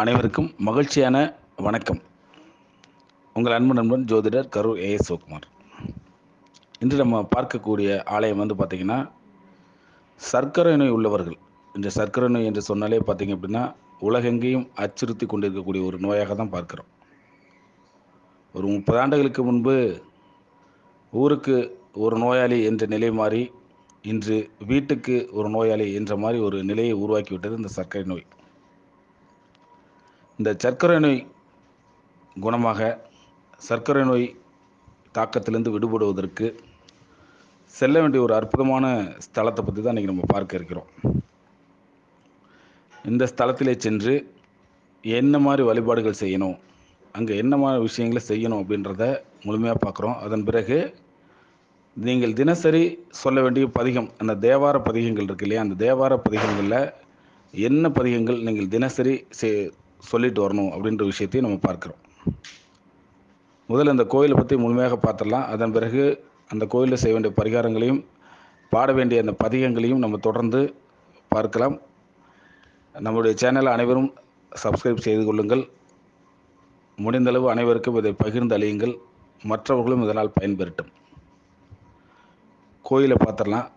அனைவருக்கும் மகிழ்ச்சியான வணக்கம். உங்கள் அன்பு நண்பன் ஜோதிடர் கரூர் ஏஎஸ் சிவகுமார். இன்று நம்ம பார்க்கக்கூடிய ஆலயம் வந்து பார்த்திங்கன்னா சர்க்கரை நோய் உள்ளவர்கள். இந்த சர்க்கரை நோய் என்று சொன்னாலே பார்த்திங்க அப்படின்னா உலகெங்கேயும் அச்சுறுத்தி கொண்டிருக்கக்கூடிய ஒரு நோயாக தான் பார்க்குறோம். ஒரு முப்பது ஆண்டுகளுக்கு முன்பு ஊருக்கு ஒரு நோயாளி என்ற நிலை மாறி இன்று வீட்டுக்கு ஒரு நோயாளி என்ற மாதிரி ஒரு நிலையை உருவாக்கிவிட்டது இந்த சர்க்கரை நோய். இந்த சர்க்கரை நோய் குணமாக சர்க்கரை நோய் தாக்கத்திலிருந்து விடுபடுவதற்கு செல்ல வேண்டிய ஒரு அற்புதமான ஸ்தலத்தை பற்றி தான் இன்றைக்கி நம்ம பார்க்க இருக்கிறோம். இந்த ஸ்தலத்திலே சென்று என்ன மாதிரி வழிபாடுகள் செய்யணும் அங்கே என்ன மாதிரி விஷயங்களை செய்யணும் அப்படின்றத முழுமையாக பார்க்குறோம். அதன் பிறகு நீங்கள் தினசரி சொல்ல வேண்டிய பதிகம் அந்த தேவார பதிகங்கள் இருக்கு இல்லையா? அந்த தேவார பதிகங்களில் என்ன பதிகங்கள் நீங்கள் தினசரி செ சொல்லிட்டு வரணும் அப்படின்ற விஷயத்தையும் நம்ம பார்க்குறோம். முதல்ல இந்த கோயிலை பற்றி முழுமையாக பார்த்துடலாம். அதன் பிறகு அந்த கோயிலில் செய்ய வேண்டிய பரிகாரங்களையும் பாட வேண்டிய அந்த பதிகங்களையும் நம்ம தொடர்ந்து பார்க்கலாம். நம்முடைய சேனலை அனைவரும் சப்ஸ்கிரைப் செய்து கொள்ளுங்கள். முடிந்தளவு அனைவருக்கும் இதை பகிர்ந்து அழியுங்கள். மற்றவர்களும் இதனால் பயன்பெறட்டும். கோயிலை பார்த்துடலாம்.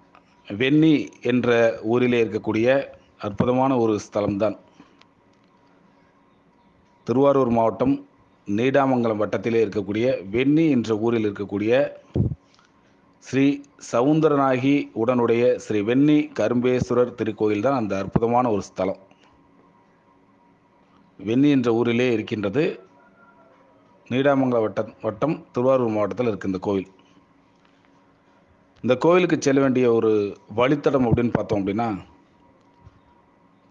வெண்ணி என்ற ஊரிலே இருக்கக்கூடிய அற்புதமான ஒரு ஸ்தலம்தான். திருவாரூர் மாவட்டம் நீடாமங்கலம் வட்டத்திலே இருக்கக்கூடிய வெண்ணி என்ற ஊரில் இருக்கக்கூடிய ஸ்ரீ சவுந்தரநாகி உடனுடைய ஸ்ரீ வெண்ணி கரும்பேஸ்வரர் திருக்கோயில் தான் அந்த அற்புதமான ஒரு ஸ்தலம். வெண்ணி என்ற ஊரிலே இருக்கின்றது நீடாமங்கலம் வட்டம் வட்டம் திருவாரூர் மாவட்டத்தில் இருக்கு இந்த கோவில். இந்த கோவிலுக்கு செல்ல வேண்டிய ஒரு வழித்தடம் அப்படின்னு பார்த்தோம் அப்படின்னா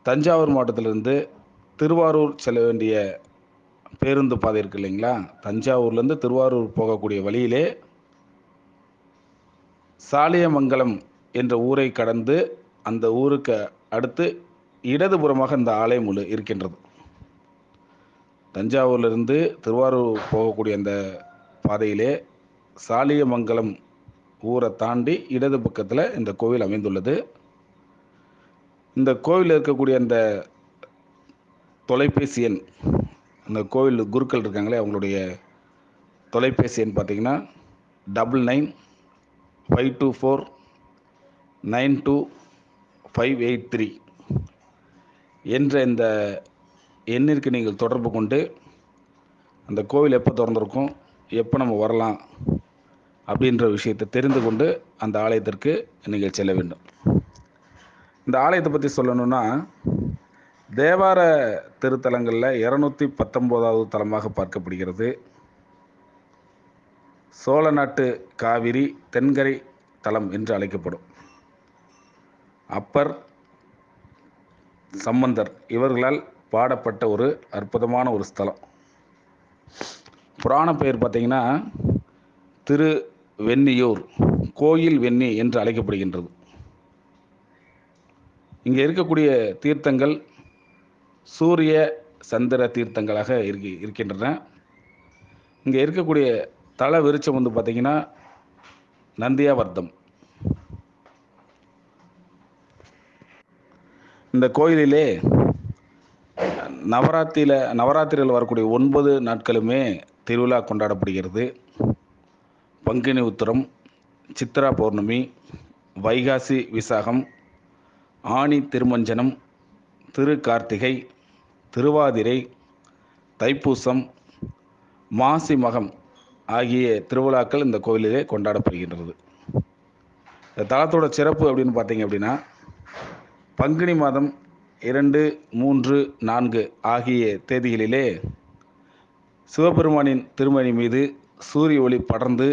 தஞ்சாவூர் மாவட்டத்திலிருந்து திருவாரூர் செல்ல வேண்டிய பேருந்து பாதை இருக்கு இல்லைங்களா? தஞ்சாவூர்லேருந்து திருவாரூர் போகக்கூடிய வழியிலே சாலியமங்கலம் என்ற ஊரை கடந்து அந்த ஊருக்கு அடுத்து இடதுபுறமாக இந்த ஆலயம் உள்ள இருக்கின்றது. தஞ்சாவூர்லேருந்து திருவாரூர் போகக்கூடிய அந்த பாதையிலே சாலியமங்கலம் ஊரை தாண்டி இடது பக்கத்தில் இந்த கோவில் அமைந்துள்ளது. இந்த கோவிலில் இருக்கக்கூடிய அந்த தொலைபேசி எண் அந்த கோவில் குருக்கள் இருக்காங்களே அவங்களுடைய தொலைபேசி எண் பார்த்தீங்கன்னா double nine five two four nine two five eight three என்ற இந்த எண்ணிற்கு நீங்கள் தொடர்பு கொண்டு அந்த கோவில் எப்போ திறந்திருக்கும் எப்போ நம்ம வரலாம் அப்படின்ற விஷயத்தை தெரிந்து கொண்டு அந்த ஆலயத்திற்கு நீங்கள் செல்ல வேண்டும். இந்த ஆலயத்தை பற்றி சொல்லணுன்னா தேவார திருத்தலங்களில் இரநூத்தி பத்தொம்போதாவது தலமாக பார்க்கப்படுகிறது. சோழ நாட்டு காவிரி தென்கரை தலம் என்று அழைக்கப்படும். அப்பர் சம்பந்தர் இவர்களால் பாடப்பட்ட ஒரு அற்புதமான ஒரு ஸ்தலம். புராண பெயர் பார்த்தீங்கன்னா திரு வெண்ணியூர் கோயில் வெண்ணி என்று அழைக்கப்படுகின்றது. இங்கே இருக்கக்கூடிய தீர்த்தங்கள் சூரிய சந்திர தீர்த்தங்களாக இருக்கி இருக்கின்றன. இங்கே இருக்கக்கூடிய தல விருச்சம் வந்து பார்த்திங்கன்னா நந்தியாவர்த்தம் இந்த கோயிலிலே நவராத்திரியில் நவராத்திரியில் வரக்கூடிய ஒன்பது நாட்களுமே திருவிழா கொண்டாடப்படுகிறது. பங்குனி உத்திரம் சித்ரா பௌர்ணமி வைகாசி விசாகம் ஆணி திருமஞ்சனம் திரு கார்த்திகை திருவாதிரை தைப்பூசம் மாசி மகம் ஆகிய திருவிழாக்கள் இந்த கோவிலிலே கொண்டாடப்படுகின்றது. இந்த தலத்தோட சிறப்பு அப்படின்னு பார்த்தீங்க அப்படின்னா பங்குனி மாதம் இரண்டு மூன்று நான்கு ஆகிய தேதிகளிலே சிவபெருமானின் திருமணி மீது சூரிய ஒளி படர்ந்து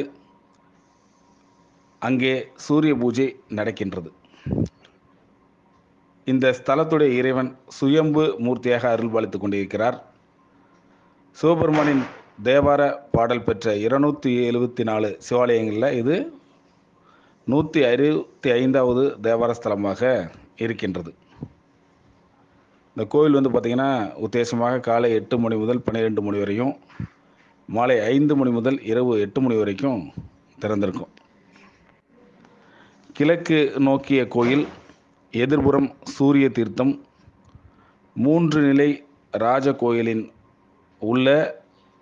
அங்கே சூரிய பூஜை நடக்கின்றது. இந்த ஸ்தலத்துடைய இறைவன் சுயம்பு மூர்த்தியாக அருள்பாலித்து கொண்டிருக்கிறார். சிவபெருமானின் தேவார பாடல் பெற்ற இருநூத்தி எழுபத்தி நாலு சிவாலயங்களில் இது நூற்றி அறுபத்தி ஐந்தாவது தேவார ஸ்தலமாக இருக்கின்றது. இந்த கோவில் வந்து பார்த்திங்கன்னா உத்தேசமாக காலை எட்டு மணி முதல் பன்னிரெண்டு மணி வரையும் மாலை ஐந்து மணி முதல் இரவு எட்டு மணி வரைக்கும் திறந்திருக்கும். கிழக்கு நோக்கிய கோயில் எதிர்புறம் சூரிய தீர்த்தம் மூன்று நிலை ராஜ கோயிலின் உள்ள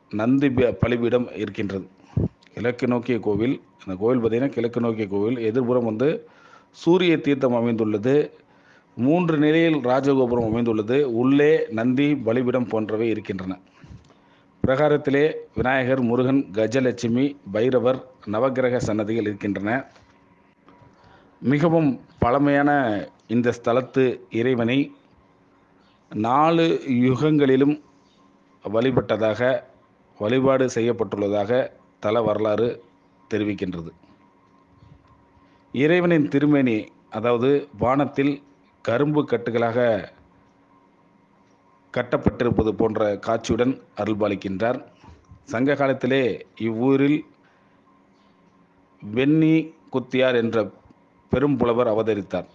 நந்தி ப- பலிபீடம் இருக்கின்றது. கிழக்கு நோக்கிய கோவில் அந்த கோவில் பார்த்திங்கன்னா கிழக்கு நோக்கிய கோவில் எதிர்புறம் வந்து சூரிய தீர்த்தம் அமைந்துள்ளது. மூன்று நிலையில் ராஜகோபுரம் அமைந்துள்ளது. உள்ளே நந்தி பலிபீடம் போன்றவை இருக்கின்றன. பிரகாரத்திலே விநாயகர் முருகன் கஜலட்சுமி பைரவர் நவக்கிரக சன்னதிகள் இருக்கின்றன. மிகவும் பழமையான இந்த ஸ்தலத்து இறைவனை நாலு யுகங்களிலும் வழிபட்டதாக வழிபாடு செய்யப்பட்டுள்ளதாக தல வரலாறு தெரிவிக்கின்றது. இறைவனின் திருமேனி அதாவது வானத்தில் கரும்பு கட்டுகளாக கட்டப்பட்டிருப்பது போன்ற காட்சியுடன் அருள்பாலிக்கின்றார். சங்க காலத்திலே இவ்வூரில் வெண்ணி குத்தியார் என்ற பெரும் புலவர் அவதரித்தார்.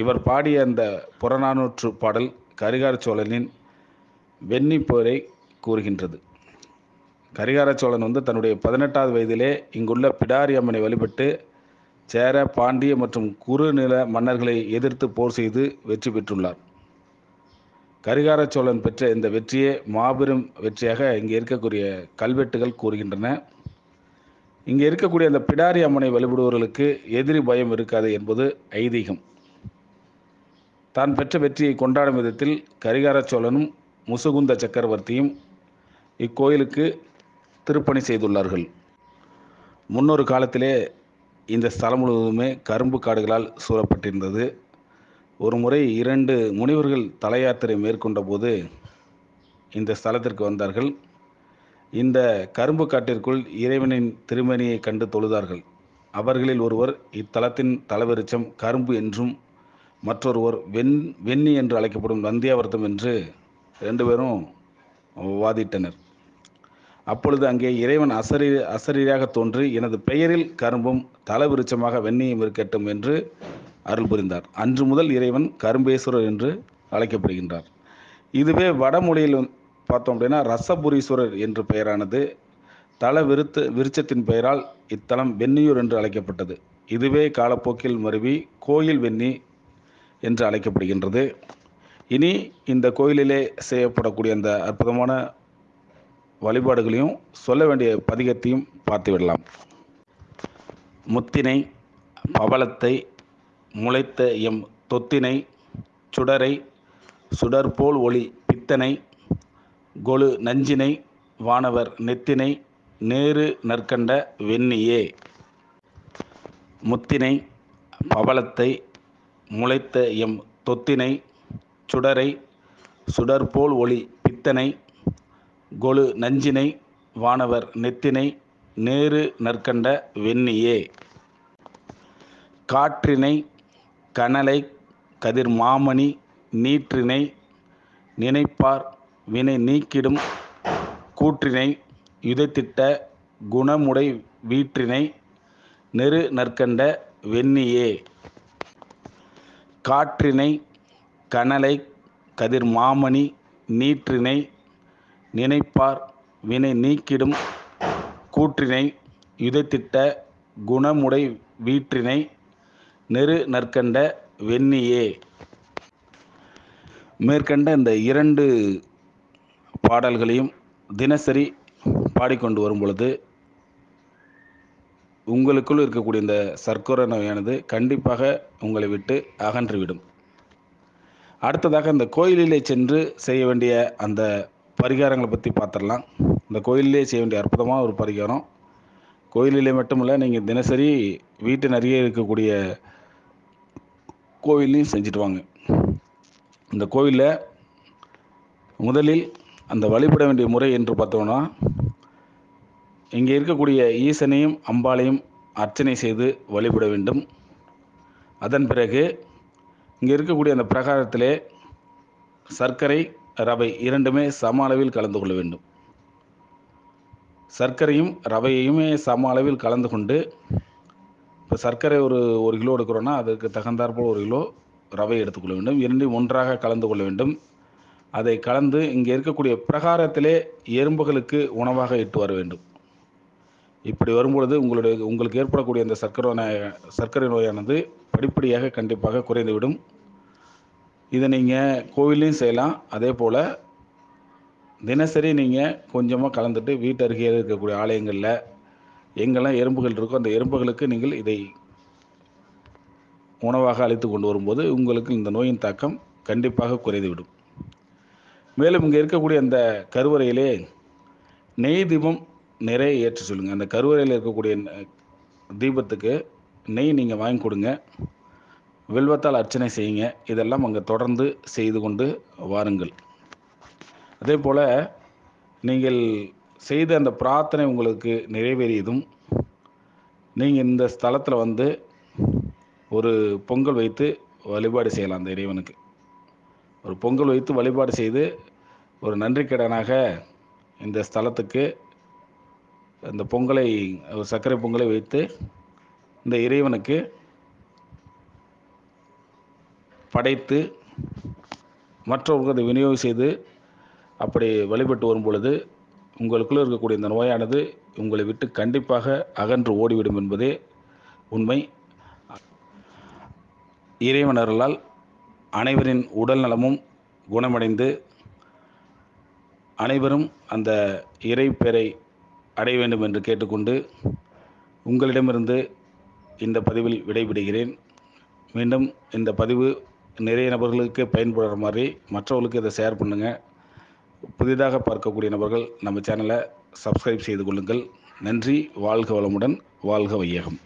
இவர் பாடிய அந்த புறநானூற்று பாடல் கரிகார சோழனின் வெண்ணி போரை கூறுகின்றது. கரிகார சோழன் வந்து தன்னுடைய பதினெட்டாவது வயதிலே இங்குள்ள பிடாரி அம்மனை வழிபட்டு சேர பாண்டிய மற்றும் குறுநில மன்னர்களை எதிர்த்து போர் செய்து வெற்றி பெற்றுள்ளார். கரிகார சோழன் பெற்ற இந்த வெற்றியே மாபெரும் வெற்றியாக இங்கே இருக்கக்கூடிய கல்வெட்டுகள் கூறுகின்றன. இங்கே இருக்கக்கூடிய அந்த பிடாரி அம்மனை வழிபடுவர்களுக்கு எதிரி பயம் இருக்காது என்பது ஐதீகம். தான் பெற்ற வெற்றியை கொண்டாடும் விதத்தில் கரிகார சோழனும் முசுகுந்த சக்கரவர்த்தியும் இக்கோயிலுக்கு திருப்பணி செய்துள்ளார்கள். முன்னொரு காலத்திலே இந்த ஸ்தலம் முழுவதுமே கரும்பு காடுகளால் சூழப்பட்டிருந்தது. ஒரு முறை இரண்டு முனிவர்கள் தலையாத்திரை மேற்கொண்ட போது இந்த ஸ்தலத்திற்கு வந்தார்கள். இந்த கரும்பு காட்டிற்குள் இறைவனின் திருமணியை கண்டு தொழுதார்கள். அவர்களில் ஒருவர் இத்தலத்தின் தலவெரிச்சம் கரும்பு என்றும் மற்றொருவர் வெண் வெண்ணி என்று அழைக்கப்படும் வந்தியாவர்த்தம் என்று ரெண்டு பேரும் வாதிட்டனர். அப்பொழுது அங்கே இறைவன் அசரி அசரீராக தோன்றி எனது பெயரில் கரும்பும் தலவிருச்சமாக வெண்ணியும் இருக்கட்டும் என்று அருள் புரிந்தார். அன்று முதல் இறைவன் கரும்பேஸ்வரர் என்று அழைக்கப்படுகின்றார். இதுவே வடமொழியில் பார்த்தோம் அப்படின்னா ரசபுரீஸ்வரர் என்று பெயரானது. தல விருத்த விருச்சத்தின் பெயரால் இத்தலம் வெண்ணியூர் என்று அழைக்கப்பட்டது. இதுவே காலப்போக்கில் மருவி கோயில் வெண்ணி என்று அழைக்கப்படுகின்றது. இனி இந்த கோயிலிலே செய்யப்படக்கூடிய அந்த அற்புதமான வழிபாடுகளையும் சொல்ல வேண்டிய பதிகத்தையும் பார்த்துவிடலாம் முத்தினை பவளத்தை முளைத்த எம் தொத்தினை சுடரை சுடர்போல் ஒளி பித்தனை கொழு நஞ்சினை வானவர் நெத்தினை நேரு நற்கண்ட வெண்ணியே. முத்தினை பவளத்தை முளைத்த எம் தொத்தினை சுடரை சுடர்போல் ஒளி பித்தனை கொழு நஞ்சினை வானவர் நெத்தினை நேரு நற்கண்ட வெண்ணியே. காற்றினை கனலை கதிர் மாமணி நீற்றினை நினைப்பார் வினை நீக்கிடும் கூற்றினை யுதைத்திட்ட குணமுடை வீற்றினை நெரு நற்கண்ட வெண்ணியே. காற்றினை கனலை கதிர் மாமணி நீற்றினை நினைப்பார். வினை நீக்கிடும் கூற்றினை யுதைத்திட்ட குணமுடை வீற்றினை நெரு நற்கண்ட வெண்ணியே. மேற்கண்ட இந்த இரண்டு பாடல்களையும் தினசரி பாடிக்கொண்டு வரும் பொழுது உங்களுக்குள் இருக்கக்கூடிய இந்த சர்க்கரை நோயானது கண்டிப்பாக உங்களை விட்டு அகன்றுவிடும். அடுத்ததாக இந்த கோயிலிலே சென்று செய்ய வேண்டிய அந்த பரிகாரங்களை பற்றி பார்த்துடலாம் இந்த கோயிலிலே செய்ய வேண்டிய அற்புதமான ஒரு பரிகாரம். கோயிலிலே மட்டுமல்ல நீங்கள் தினசரி வீட்டின் அருகே இருக்கக்கூடிய கோயிலையும் செஞ்சுட்டு வாங்க. இந்த கோயிலில் முதலில் அந்த வழிபட வேண்டிய முறை என்று பார்த்தோம்னா இங்கே இருக்கக்கூடிய ஈசனையும் அம்பாளையும் அர்ச்சனை செய்து வழிபட வேண்டும். அதன் பிறகு இங்கே இருக்கக்கூடிய அந்த பிரகாரத்திலே சர்க்கரை ரவை இரண்டுமே சம அளவில் கலந்து கொள்ள வேண்டும். சர்க்கரையும் ரவையுமே சம அளவில் கலந்து கொண்டு இப்போ சர்க்கரை ஒரு ஒரு கிலோ எடுக்கிறோன்னா அதுக்கு தகுந்தாற்போல் ஒரு கிலோ ரவை எடுத்துக்கொள்ள வேண்டும். இரண்டையும் ஒன்றாக கலந்து கொள்ள வேண்டும். அதை கலந்து இங்கே இருக்கக்கூடிய பிரகாரத்திலே எறும்புகளுக்கு உணவாக இட்டு வர வேண்டும். இப்படி வரும்பொழுது உங்களுடைய உங்களுக்கு ஏற்படக்கூடிய அந்த சர்க்கரை நோய் சர்க்கரை நோயானது படிப்படியாக கண்டிப்பாக குறைந்துவிடும். இதை நீங்கள் கோவிலையும் செய்யலாம். அதே போல் தினசரி நீங்கள் கொஞ்சமாக கலந்துட்டு வீட்டு அருகே இருக்கக்கூடிய ஆலயங்களில் எங்கெல்லாம் எறும்புகள் இருக்கோ அந்த எறும்புகளுக்கு நீங்கள் இதை உணவாக அழைத்து கொண்டு வரும்போது உங்களுக்கு இந்த நோயின் தாக்கம் கண்டிப்பாக குறைந்துவிடும். மேலும் இங்கே இருக்கக்கூடிய அந்த கருவறையிலே நெய் தீபம் நிறைய ஏற்ற சொல்லுங்கள் அந்த கருவறையில் இருக்கக்கூடிய தீபத்துக்கு நெய் நீங்கள் வாங்கி கொடுங்க. வில்வத்தால் அர்ச்சனை செய்யுங்க. இதெல்லாம் அங்கே தொடர்ந்து செய்து கொண்டு வாருங்கள். அதே போல் நீங்கள் செய்த அந்த பிரார்த்தனை உங்களுக்கு நிறைவேறியதும் நீங்கள் இந்த ஸ்தலத்தில் வந்து ஒரு பொங்கல் வைத்து வழிபாடு செய்யலாம் அந்த இறைவனுக்கு. ஒரு பொங்கல் வைத்து வழிபாடு செய்து ஒரு நன்றிக்கடனாக இந்த ஸ்தலத்துக்கு அந்த பொங்கலை ஒரு சர்க்கரை பொங்கலை வைத்து இந்த இறைவனுக்கு படைத்து மற்றவர்களுக்கு அதை விநியோகம் செய்து அப்படி வழிபட்டு வரும் பொழுது உங்களுக்குள்ளே இருக்கக்கூடிய இந்த நோயானது உங்களை விட்டு கண்டிப்பாக அகன்று ஓடிவிடும் என்பதே உண்மை. இறைவனர்களால் அனைவரின் உடல் நலமும் குணமடைந்து அனைவரும் அந்த இறைப்பெறை அடைய வேண்டும் என்று கேட்டுக்கொண்டு உங்களிடமிருந்து இந்த பதிவில் விடைபெறுகிறேன். மீண்டும் இந்த பதிவு நிறைய நபர்களுக்கு பயன்படுற மாதிரி மற்றவர்களுக்கு இதை ஷேர் பண்ணுங்கள் புதிதாக பார்க்கக்கூடிய நபர்கள் நம்ம சேனலை சப்ஸ்கிரைப் செய்து கொள்ளுங்கள். நன்றி வாழ்க வளமுடன் வாழ்க வையகம்.